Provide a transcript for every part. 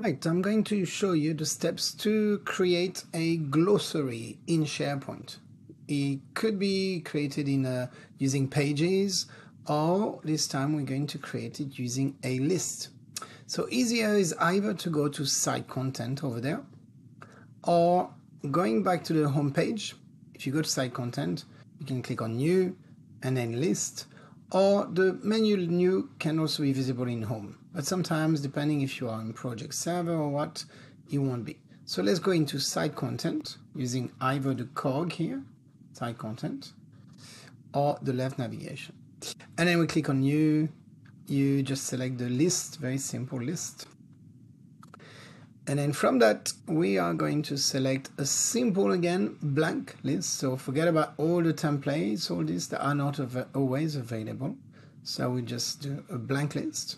Right, I'm going to show you the steps to create a glossary in SharePoint. It could be created in a, using pages or this time we're going to create it using a list. So easier is either to go to site content over there or going back to the home page. If you go to site content, you can click on new and then list or the menu new can also be visible in home but sometimes depending if you are in project server or what it won't be so let's go into site content using either the cog here site content or the left navigation and then we click on new you just select the list very simple list and then from that, we are going to select a simple, again, blank list. So forget about all the templates, all these that are not av always available. So we just do a blank list.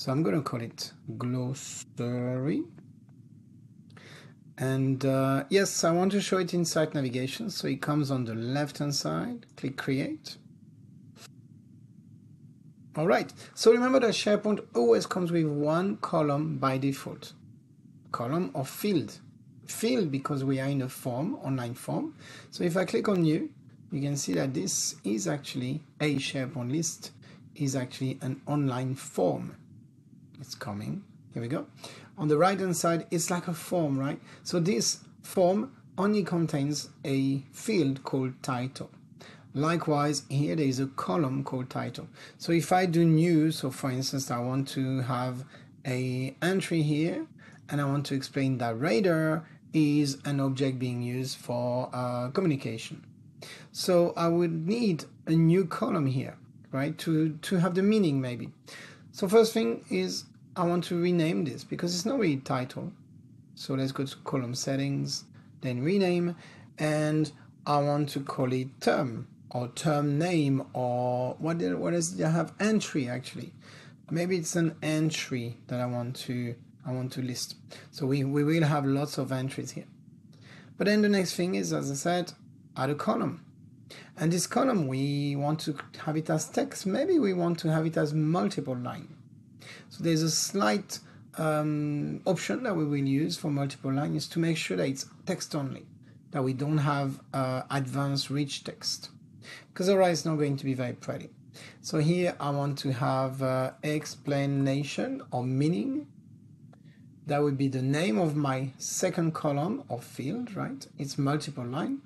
So I'm going to call it glossary. And uh, yes, I want to show it in site navigation. So it comes on the left hand side, click create. All right, so remember that SharePoint always comes with one column by default, column or field. Field because we are in a form, online form. So if I click on new, you can see that this is actually a SharePoint list, is actually an online form. It's coming, here we go. On the right hand side, it's like a form, right? So this form only contains a field called title. Likewise, here there is a column called title. So if I do new, so for instance, I want to have a entry here, and I want to explain that radar is an object being used for uh, communication. So I would need a new column here, right, to, to have the meaning maybe. So first thing is I want to rename this because it's not really title. So let's go to column settings, then rename, and I want to call it term or term name or what did, what is I have? Entry actually. Maybe it's an entry that I want to I want to list. So we, we will have lots of entries here. But then the next thing is as I said add a column. And this column we want to have it as text. Maybe we want to have it as multiple line so there's a slight um, option that we will use for multiple lines to make sure that it's text only that we don't have uh, advanced rich text because otherwise it's not going to be very pretty. So here I want to have uh, explanation or meaning. That would be the name of my second column or field, right? It's multiple line.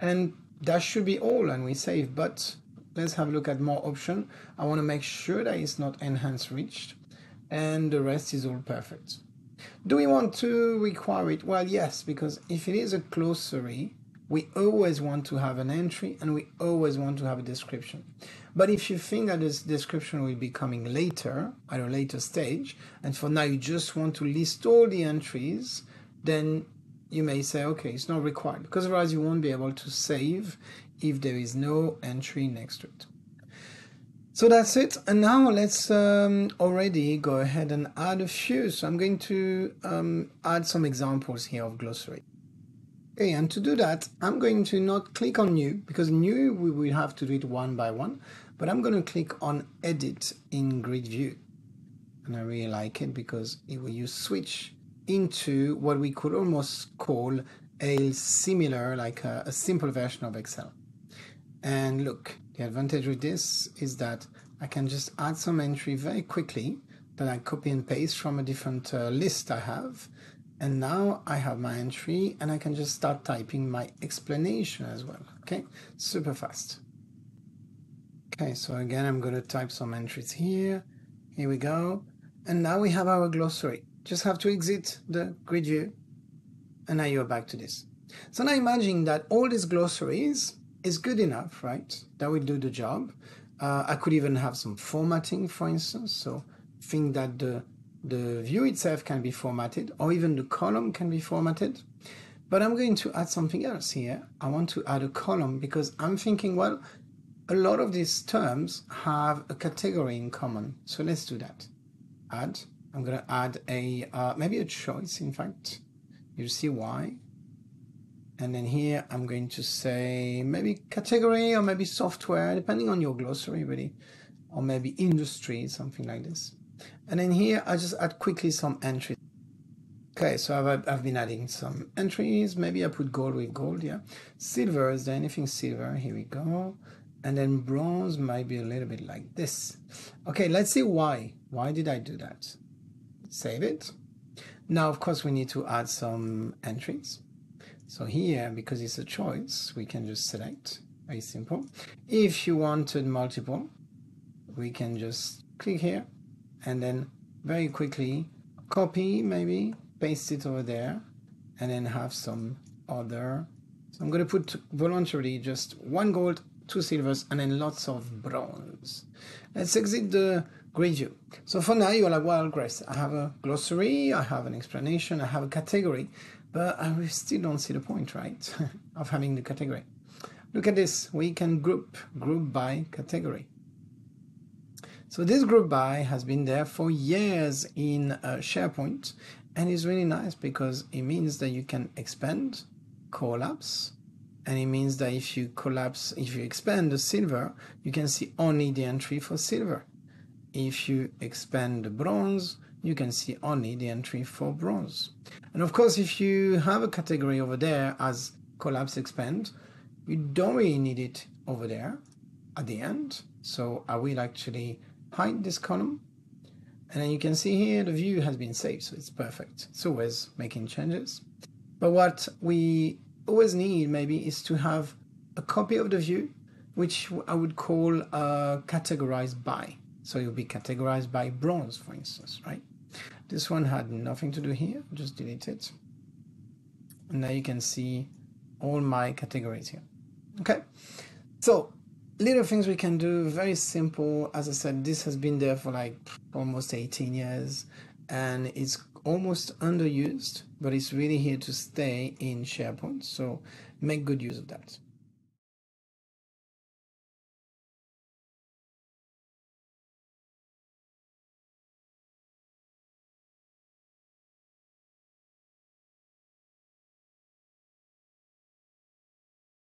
And that should be all and we save, but let's have a look at more option. I want to make sure that it's not enhanced rich and the rest is all perfect. Do we want to require it? Well, yes, because if it is a glossary, we always want to have an entry and we always want to have a description. But if you think that this description will be coming later, at a later stage, and for now you just want to list all the entries, then you may say, okay, it's not required, because otherwise you won't be able to save if there is no entry next to it. So that's it. And now let's um, already go ahead and add a few. So I'm going to um, add some examples here of glossary. Okay, and to do that, I'm going to not click on new because new we will have to do it one by one, but I'm going to click on edit in grid view. And I really like it because it will use switch into what we could almost call a similar, like a, a simple version of Excel. And look, the advantage with this is that I can just add some entry very quickly that I copy and paste from a different uh, list I have and now I have my entry and I can just start typing my explanation as well. Okay, super fast. Okay, so again, I'm going to type some entries here. Here we go. And now we have our glossary. Just have to exit the grid view. And now you're back to this. So now imagine that all these glossaries is good enough, right? That will do the job. Uh, I could even have some formatting, for instance. So think that the the view itself can be formatted or even the column can be formatted. But I'm going to add something else here. I want to add a column because I'm thinking, well, a lot of these terms have a category in common. So let's do that. Add. I'm going to add a, uh, maybe a choice, in fact. You see why. And then here I'm going to say maybe category or maybe software, depending on your glossary really, or maybe industry, something like this. And then here, I just add quickly some entries. Okay, so I've, I've been adding some entries. Maybe I put gold with gold, yeah. Silver, is there anything silver? Here we go. And then bronze might be a little bit like this. Okay, let's see why. Why did I do that? Save it. Now, of course, we need to add some entries. So here, because it's a choice, we can just select, very simple. If you wanted multiple, we can just click here and then very quickly copy maybe paste it over there and then have some other. So I'm going to put voluntarily just one gold two silvers and then lots of bronze. Let's exit the grid view. So for now you're like well Grace I have a glossary I have an explanation I have a category but I still don't see the point right of having the category look at this we can group group by category so this group by has been there for years in uh, SharePoint and it's really nice because it means that you can expand, collapse, and it means that if you collapse, if you expand the silver, you can see only the entry for silver. If you expand the bronze, you can see only the entry for bronze. And of course, if you have a category over there as collapse expand, you don't really need it over there at the end. So I will actually hide this column. And then you can see here the view has been saved, so it's perfect. It's always making changes. But what we always need maybe is to have a copy of the view, which I would call uh, categorized by. So it will be categorized by bronze, for instance, right? This one had nothing to do here, just delete it. And now you can see all my categories here. Okay, so little things we can do very simple as i said this has been there for like almost 18 years and it's almost underused but it's really here to stay in sharepoint so make good use of that